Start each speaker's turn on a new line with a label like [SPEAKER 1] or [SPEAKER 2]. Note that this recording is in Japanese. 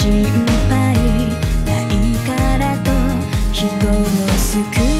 [SPEAKER 1] 心配。ないからと人を救う。